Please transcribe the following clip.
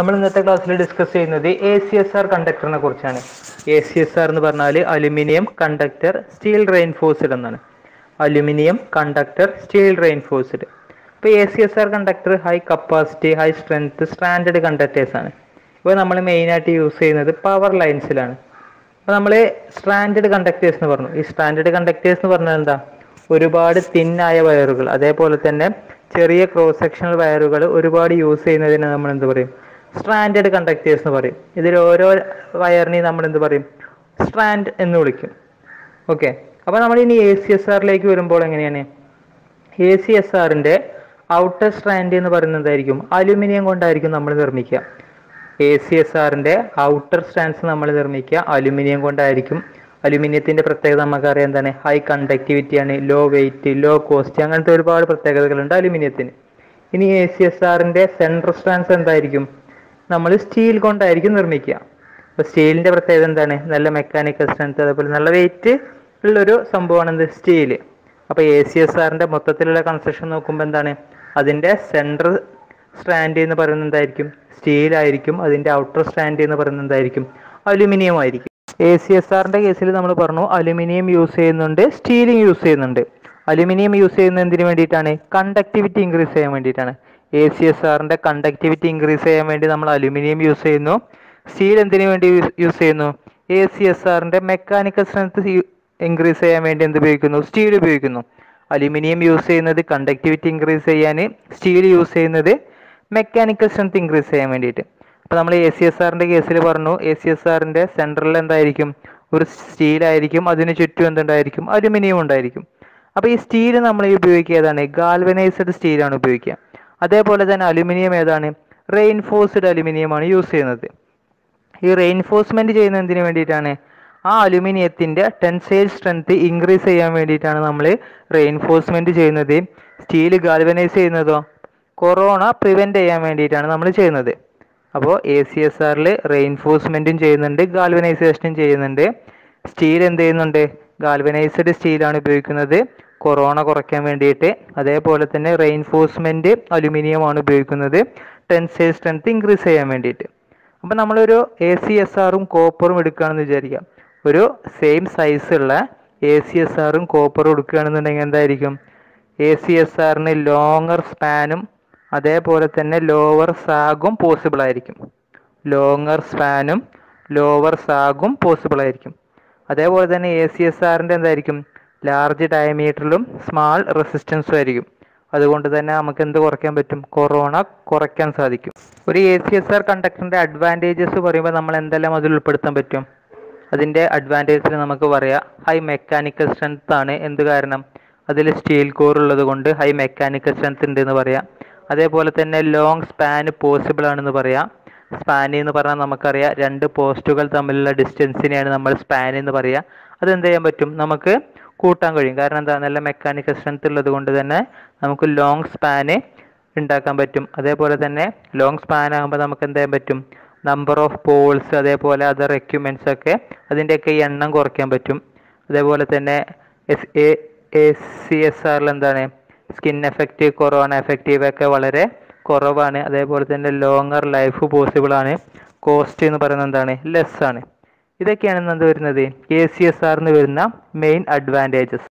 നമ്മൾ ഇന്നത്തെ ക്ലാസ്സിൽ ഡിസ്കസ് ചെയ്യുന്നത് എ സി എസ് ആർ കണ്ടക്ടറിനെ കുറിച്ചാണ്. എ സി എസ് ആർ എന്ന് പറഞ്ഞാൽ അലുമിനിയം കണ്ടക്ടർ സ്റ്റീൽ റെയിൻഫോഴ്സ്ഡ് എന്നാണ്. അലുമിനിയം കണ്ടക്ടർ സ്റ്റീൽ റെയിൻഫോഴ്സ്ഡ് ഇപ്പോൾ A C S R conductor high capacity high strength standard conductors ആണ്. ഇപ്പോൾ നമ്മൾ മെയിനായിട്ട് യൂസ് ചെയ്യുന്നത് പവർ ലൈൻസിലാണ് അപ്പോൾ നമ്മൾ സ്റ്റാൻഡേർഡ് കണ്ടക്ടേഴ്സ് എന്ന് പറഞ്ഞു. ഈ സ്റ്റാൻഡേർഡ് കണ്ടക്ടേഴ്സ് എന്ന് പറഞ്ഞാൽ എന്താ? ഒരുപാട് തിന്നായ വയറുകൾ അതേപോലെ തന്നെ ചെറിയ ക്രോസ് സെക്ഷണൽ വയറുകൾ ഒരുപാട് യൂസ് ചെയ്യുന്നതിന് നമ്മൾ എന്ത് പറയും? സ്ട്രാൻഡേർഡ് കണ്ടക്ടേഴ്സ് എന്ന് പറയും. ഇതിൽ ഓരോ വയറിനെയും നമ്മൾ എന്ത് പറയും? സ്ട്രാൻഡ് എന്ന് വിളിക്കും. ഓക്കെ അപ്പോൾ നമ്മൾ ഇനി എ സി എസ് ആറിലേക്ക് വരുമ്പോൾ എങ്ങനെയാണ്? എ സി എസ് ആറിന്റെ ഔട്ടർ സ്ട്രാൻഡ് എന്ന് പറയുന്നത് എന്തായിരിക്കും? അലുമിനിയം കൊണ്ടായിരിക്കും നമ്മൾ നിർമ്മിക്കുക. എ സി എസ് ആറിന്റെ ഔട്ടർ സ്റ്റാൻഡ്സ് നമ്മൾ നിർമ്മിക്കുക. അലുമിനിയം കൊണ്ടായിരിക്കും. അലുമിനിയത്തിന്റെ പ്രത്യേകത നമുക്കറിയാം എന്താണ്? ഹൈ കണ്ടക്ടിവിറ്റി ആണ്. ലോ വെയിറ്റ് ലോ കോസ്റ്റ് അങ്ങനത്തെ ഒരുപാട് പ്രത്യേകതകളുണ്ട് അലുമിനിയത്തിന്. ഇനി എ സി എസ് ആറിന്റെ സെൻട്രൽ സ്റ്റാൻഡ്സ് എന്തായിരിക്കും? നമ്മൾ സ്റ്റീൽ കൊണ്ടായിരിക്കും നിർമ്മിക്കുക. അപ്പോൾ സ്റ്റീലിന്റെ പ്രത്യേകത എന്താണ്? നല്ല മെക്കാനിക്കൽ സ്ട്രെങ്ത് അതേപോലെ നല്ല വെയിറ്റ് ഉള്ളൊരു സംഭവമാണ് എന്ത്? സ്റ്റീൽ അപ്പോൾ എ സി എസ് ആറിന്റെ മൊത്തത്തിലുള്ള കൺസ്ട്രക്ഷൻ നോക്കുമ്പോൾ എന്താണ്? അതിന്റെ സെൻട്രൽ സ്റ്റാൻഡ് എന്ന് പറയുന്നത് എന്തായിരിക്കും? സ്റ്റീൽ ആയിരിക്കും. അതിന്റെ ഔട്ടർ സ്റ്റാൻഡ് എന്ന് പറയുന്നത് എന്തായിരിക്കും? അലുമിനിയം ആയിരിക്കും. എ സി എസ് ആറിന്റെ കേസിൽ നമ്മൾ പറഞ്ഞു അലുമിനിയം യൂസ് ചെയ്യുന്നുണ്ട് സ്റ്റീലും യൂസ് ചെയ്യുന്നുണ്ട്. അലുമിനിയം യൂസ് ചെയ്യുന്നത് എന്തിനു വേണ്ടിയിട്ടാണ് കണ്ടക്ടിവിറ്റി ഇൻക്രീസ് ചെയ്യാൻ വേണ്ടിയിട്ടാണ്. എ സി എസ് ആറിന്റെ കണ്ടക്ടിവിറ്റി ഇൻക്രീസ് ചെയ്യാൻ വേണ്ടി നമ്മൾ അലുമിനിയം യൂസ് ചെയ്യുന്നു. സ്റ്റീൽ എന്തിനു വേണ്ടി യൂസ് ചെയ്യുന്നു? എ സി എസ് ആറിന്റെ മെക്കാനിക്കൽ സ്ട്രെങ്ത് ഇൻക്രീസ് ചെയ്യാൻ വേണ്ടി എന്ത് ഉപയോഗിക്കുന്നു? സ്റ്റീൽ ഉപയോഗിക്കുന്നു. അലുമിനിയം യൂസ് ചെയ്യുന്നത് കണ്ടക്ടിവിറ്റി ഇൻക്രീസ് ചെയ്യാൻ സ്റ്റീൽ യൂസ് ചെയ്യുന്നത് മെക്കാനിക്കൽ സ്ട്രെങ്ത് ഇൻക്രീസ് ചെയ്യാൻ വേണ്ടിയിട്ട്. അപ്പോൾ നമ്മൾ എ സി എസ് ആറിന്റെ കേസിൽ പറഞ്ഞു. എ സി എസ് ആറിന്റെ സെന്ററിൽ എന്തായിരിക്കും? ഒരു സ്റ്റീൽ ആയിരിക്കും. അതിന് ചുറ്റും എന്തുണ്ടായിരിക്കും? അലുമിനിയം ഉണ്ടായിരിക്കും. അപ്പോൾ ഈ സ്റ്റീൽ നമ്മൾ ഉപയോഗിക്കുക ഏതാണ്? ഗാൽവനൈസ്ഡ് സ്റ്റീലാണ് ഉപയോഗിക്കുക. അതേപോലെ തന്നെ അലുമിനിയം ഏതാണ്? റെയിൻഫോഴ്സ്ഡ് അലുമിനിയം ആണ് യൂസ് ചെയ്യുന്നത്. ഈ റെയിൻഫോഴ്സ്മെന്റ് ചെയ്യുന്ന എന്തിനു വേണ്ടിയിട്ടാണ്? ആ അലുമിനിയത്തിന്റെ ടെൻസൈൽ സ്ട്രെങ്ത് ഇൻക്രീസ് ചെയ്യാൻ വേണ്ടിയിട്ടാണ് നമ്മൾ റെയിൻഫോഴ്സ്മെന്റ് ചെയ്യുന്നത്. സ്റ്റീൽ ഗാൽവനൈസ് ചെയ്യുന്നതോ? കൊറോണ പ്രിവെന്റ് ചെയ്യാൻ വേണ്ടിയിട്ടാണ് നമ്മൾ ചെയ്യുന്നത്. അപ്പോൾ എ സി എസ് ആറിൽ റെയിൻഫോഴ്സ്മെന്റും ചെയ്യുന്നുണ്ട് ഗാൽവനൈസേഷനും ചെയ്യുന്നുണ്ട്. സ്റ്റീൽ എന്ത് ചെയ്യുന്നുണ്ട്? ഗാൽവനൈസ്ഡ് സ്റ്റീലാണ് ഉപയോഗിക്കുന്നത്. കൊറോണ കുറയ്ക്കാൻ വേണ്ടിയിട്ട്. അതേപോലെ തന്നെ റെയിൻഫോഴ്സ്മെന്റ് അലുമിനിയമാണ് ഉപയോഗിക്കുന്നത്. ടെൻസൈൽ സ്ട്രെങ്ത് ഇൻക്രീസ് ചെയ്യാൻ വേണ്ടിയിട്ട്. അപ്പോൾ നമ്മളൊരു എ സി എസ് ആറും കോപ്പറും എടുക്കുകയാണെന്ന് വിചാരിക്കാം. ഒരു സെയിം സൈസുള്ള എ സി എസ് ആറും കോപ്പറും എടുക്കുകയാണെന്നുണ്ടെങ്കിൽ എന്തായിരിക്കും? എ സി എസ് ആറിന് ലോങ്ങർ സ്പാനും അതേപോലെ തന്നെ ലോവർ സാഗും പോസിബിൾ ആയിരിക്കും. ലോങ്ങർ സ്പാനും ലോവർ സാഗും പോസിബിൾ ആയിരിക്കും. അതേപോലെ തന്നെ എ സി എസ് ആറിന്റെ എന്തായിരിക്കും? ലാർജ് ഡയമീറ്ററിലും സ്മാൾ റെസിസ്റ്റൻസും ആയിരിക്കും. അതുകൊണ്ട് തന്നെ നമുക്ക് എന്ത് കുറയ്ക്കാൻ പറ്റും? കൊറോണ കുറയ്ക്കാൻ സാധിക്കും. ഒരു എ സി എസ് ആർ കണ്ടക്ടറിന്റെ അഡ്വാന്റേജസ് പറയുമ്പോൾ നമ്മൾ എന്തെല്ലാം അതിൽ ഉൾപ്പെടുത്താൻ പറ്റും? അതിന്റെ അഡ്വാന്റേജിൽ നമുക്ക് പറയാം. ഹൈ മെക്കാനിക്കൽ സ്ട്രെങ്ത് ആണ് എന്ത് കാരണം? അതിൽ സ്റ്റീൽ കോർ ഉള്ളത് കൊണ്ട് ഹൈ മെക്കാനിക്കൽ സ്ട്രെങ്ത് ഉണ്ട് എന്ന് പറയാം. അതേപോലെ തന്നെ ലോങ് സ്പാന് പോസിബിൾ ആണെന്ന് പറയാം. സ്പാൻ എന്ന് പറഞ്ഞാൽ നമുക്കറിയാം രണ്ട് പോസ്റ്റുകൾ തമ്മിലുള്ള ഡിസ്റ്റൻസിനെയാണ് നമ്മൾ സ്പാൻ എന്ന് പറയുക അതെന്ത് ചെയ്യാൻ പറ്റും? നമുക്ക് കൂട്ടാൻ കഴിയും. കാരണം എന്താ? നല്ല മെക്കാനിക്കൽ സ്ട്രെങ്ത് ഉള്ളത് കൊണ്ട് തന്നെ നമുക്ക് ലോങ് സ്പാന് ഉണ്ടാക്കാൻ പറ്റും. അതേപോലെ തന്നെ ലോങ് സ്പാൻ ആകുമ്പോൾ നമുക്ക് എന്ത് ചെയ്യാൻ പറ്റും? നമ്പർ ഓഫ് പോൾസ് അതേപോലെ അതർ എക്യുപ്മെന്റ്സ് ഒക്കെ അതിന്റെയൊക്കെ എണ്ണം കുറയ്ക്കാൻ പറ്റും. അതേപോലെ തന്നെ S A A C S ആറിൽ എന്താണ്? സ്കിൻ എഫക്റ്റ് കൊറോണ എഫക്റ്റീവ് ഒക്കെ വളരെ കുറവാണ്. അതേപോലെ തന്നെ ലോങ്ങർ ലൈഫ് പോസിബിൾ ആണ്. കോസ്റ്റ് എന്ന് പറയുന്നത് എന്താണ്? ലെസ് ആണ്. ഇതൊക്കെയാണ് എന്ത് വരുന്നത്? എ സി എസ് ആറിന് വരുന്ന മെയിൻ അഡ്വാന്റേജസ്